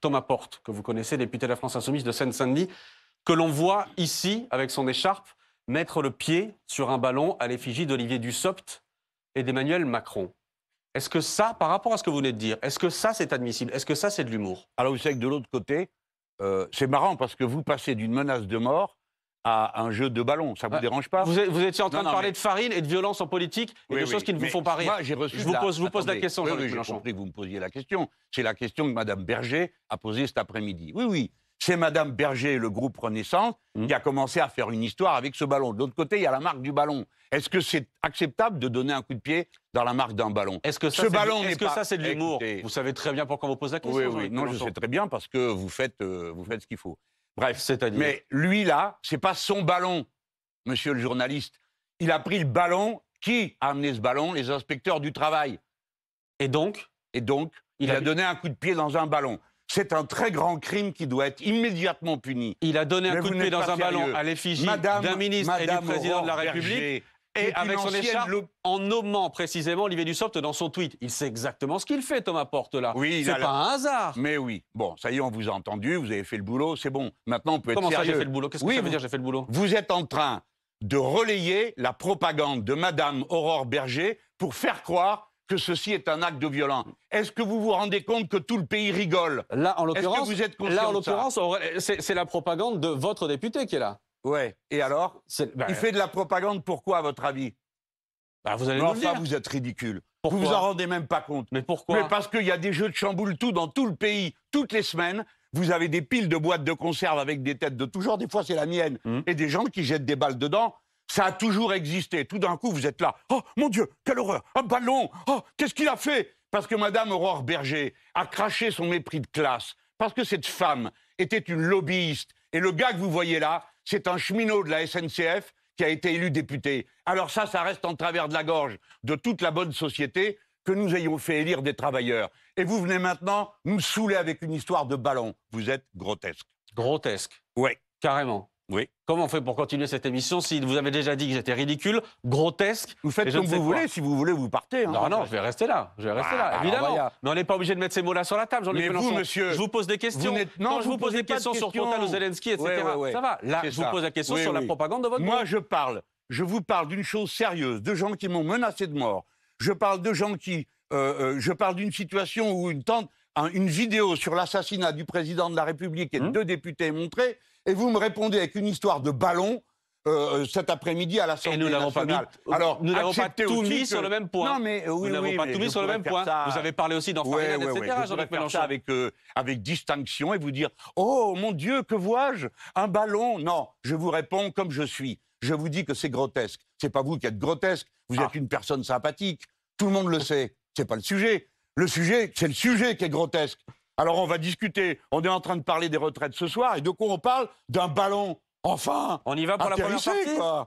Thomas Porte, que vous connaissez, député de la France Insoumise de Seine-Saint-Denis, que l'on voit ici, avec son écharpe, mettre le pied sur un ballon à l'effigie d'Olivier Dussopt et d'Emmanuel Macron. Est-ce que ça, par rapport à ce que vous venez de dire, est-ce que ça c'est admissible? Est-ce que ça c'est de l'humour? Alors vous savez que de l'autre côté, euh, c'est marrant parce que vous passez d'une menace de mort à un jeu de ballon. Ça ne vous dérange pas vous, êtes- vous étiez en train Non, de non, parler mais- de farine et de violence en politique et Oui, de oui, choses qui ne vous font pas rire. Moi, j'ai reçu Je vous la- pose- je vous pose la question, Oui, Jean-Luc Mélenchon. que vous me posiez la question. C'est la question que Mme Berger a posée cet après-midi. Oui, oui. C'est Mme Berger et le groupe Renaissance Hmm. qui a commencé à faire une histoire avec ce ballon. De l'autre côté, il y a la marque du ballon. Est-ce que c'est acceptable de donner un coup de pied dans la marque d'un ballon? Est-ce que ça, Ce ballon n'est est-ce que pas- ça c'est de l'humour? Vous savez très bien pourquoi on vous pose la question. Oui, oui. Non, je sais très bien parce que vous faites, euh, vous faites ce qu'il faut. Bref. C'est-à-dire Mais lui, là, c'est pas son ballon, monsieur le journaliste. Il a pris le ballon. Qui a amené ce ballon? Les inspecteurs du travail. Et donc? Et donc, il, Il a, a- donné un coup de pied dans un ballon. C'est un très grand crime qui doit être immédiatement puni. Il a donné un coup de pied dans un ballon à l'effigie d'un ministre et du président de la République. Berger Et avec son écharpe, en nommant précisément Olivier Dussopt dans son tweet. Il sait exactement ce qu'il fait, Thomas Porte, là. Oui, c'est pas la- un hasard. Mais oui. Bon, ça y est, on vous a entendu, vous avez fait le boulot, c'est bon. Maintenant, on peut Comment être ça, j'ai fait le boulot? Qu'est-ce Oui, que ça veut vous- dire, j'ai fait le boulot? Vous êtes en train de relayer la propagande de Madame Aurore Berger pour faire croire que ceci est un acte de violence. Est-ce que vous vous rendez compte que tout le pays rigole? Là, en l'occurrence, c'est la propagande de votre député qui est là. Ouais. Et alors bah, Il fait de la propagande pourquoi, à votre avis? Bah, vous allez nous Enfin, dire. vous êtes ridicule. Pourquoi? vous vous en rendez même pas compte. Mais pourquoi? Mais parce qu'il y a des jeux de chamboule tout dans tout le pays, toutes les semaines. Vous avez des piles de boîtes de conserve avec des têtes de tout genre. Des fois, c'est la mienne. Mhm. Et des gens qui jettent des balles dedans. Ça a toujours existé. Tout d'un coup, vous êtes là. Oh, mon Dieu, quelle horreur Un ballon Oh, qu'est-ce qu'il a fait? Parce que Madame Aurore Berger a craché son mépris de classe. Parce que cette femme était une lobbyiste. Et le gars que vous voyez là, c'est un cheminot de la SNCF qui a été élu député. Alors ça, ça reste en travers de la gorge de toute la bonne société que nous ayons fait élire des travailleurs. Et vous venez maintenant nous saouler avec une histoire de ballon. Vous êtes grotesque. Grotesque, Oui. carrément. Oui. Comment on fait pour continuer cette émission si vous avez déjà dit que j'étais ridicule, grotesque Vous faites comme vous voulez. Si vous voulez, vous partez. hein. Non, non, je vais rester là. Je vais rester Ah, là, évidemment. voilà. Mais on n'est pas obligé de mettre ces mots-là sur la table, Jean-Luc Mais vous, Mélenchon. monsieur, je vous pose des questions. vous non, Quand je vous vous pose des questions sur. Total ou Zelensky, etc., Ouais, ouais, ouais. ça va. Là, je vous pose la question Oui, sur la propagande de votre Moi, je parle. Je vous parle d'une chose sérieuse, de gens qui m'ont menacé de mort. Je parle de gens qui. euh, euh, je parle d'une situation où une tente, un- une vidéo sur l'assassinat du président de la République et de Hum. deux députés montrée, et vous me répondez avec une histoire de ballon. euh, cet après-midi à Et l'Assemblée nous n'avons pas mis, nationale. Alors, nous n'avons pas tout mis que- sur le même point. Non, mais euh, oui, nous n'avons oui, pas tout mis je sur le même point. ça- Vous avez parlé aussi ouais, ouais. etc., Je Jean-Luc faire ça avec, euh, avec distinction et vous dire Oh mon Dieu, que vois-je? Un ballon? Non, je vous réponds comme je suis. Je vous dis que c'est grotesque. C'est pas vous qui êtes grotesque. Vous Ah. êtes une personne sympathique. Tout le monde le sait. C'est pas le sujet. Le sujet, c'est le sujet qui est grotesque. Alors on va discuter. On est en train de parler des retraites ce soir et de quoi on parle? D'un ballon. Enfin On y va pour la première partie? quoi